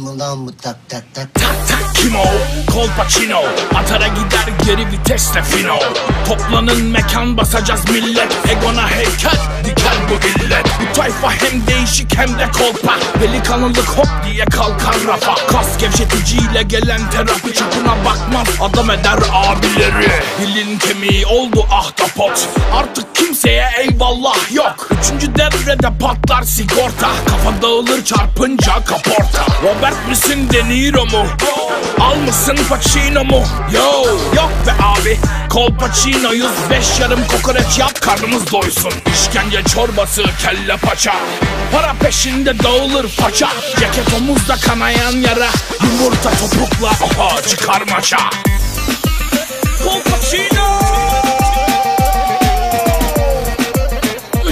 mı lan bu tak tak tak? Kim o? Kolpaçino Atara gider geri vitesle fino Toplanın mekan basacağız millet Egona heykel diker bu illet Bu tayfa hem değişik hem de kolpa. Delikanlılık hop diye kalkar rafa. Kas gevşeticiyle gelen terapi çapına bakmaz Adam eder abileri. Dilin kemiği oldu ahtapot. Artık kimseye eyvallah yok. Üçüncü devrede patlar sigorta. Kafa dağılır çarpınca kaporta. Robert misin De Niro mu? Al mısın Pacino mu? Yo yok be abi. Kolpaçino'yuz Beş yarım kokoreç yap karnımız doysun. İşkence çorbası kelle paça Para peşinde dağılır faça. Ceket omuzda kanayan yara. Yumurta topukla oha çıkar maça. Kolpaçino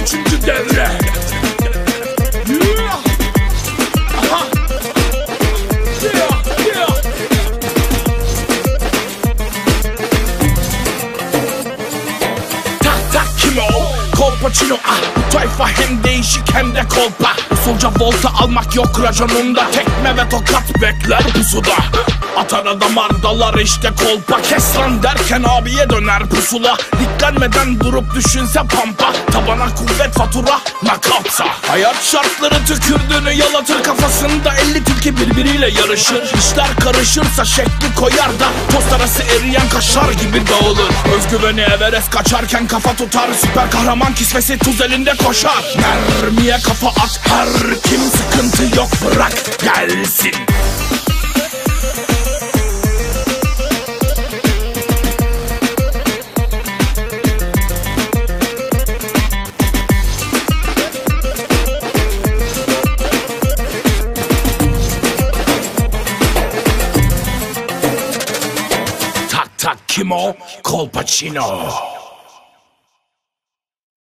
Üçüncü devre. Tak tak kim o? Kolpaçino ah tayfa hem değişik hem de kolpa. Usulca volta almak yok raconunda Tekme ve tokat bekler pusuda Atar adam ardalar işte kolpa. Kes lan derken abiye döner pusula Diklenmeden durup düşünse pampa. Tabana kuvvet fatura nakavsa Hayat şartları tükürdüğünü yalatır Kafasında. Elli tilki birbiriyle yarışır. İşler karışırsa şekli koyar da Tost arası eriyen kaşar gibi dağılır. Özgüveni Everest kaçarken kafa tutar. Süper kahraman kisvesi tuz elinde koşar Mermiye kafa at her kim sıkıntı yok bırak gelsin. Tak tak kim o? Kolpaçino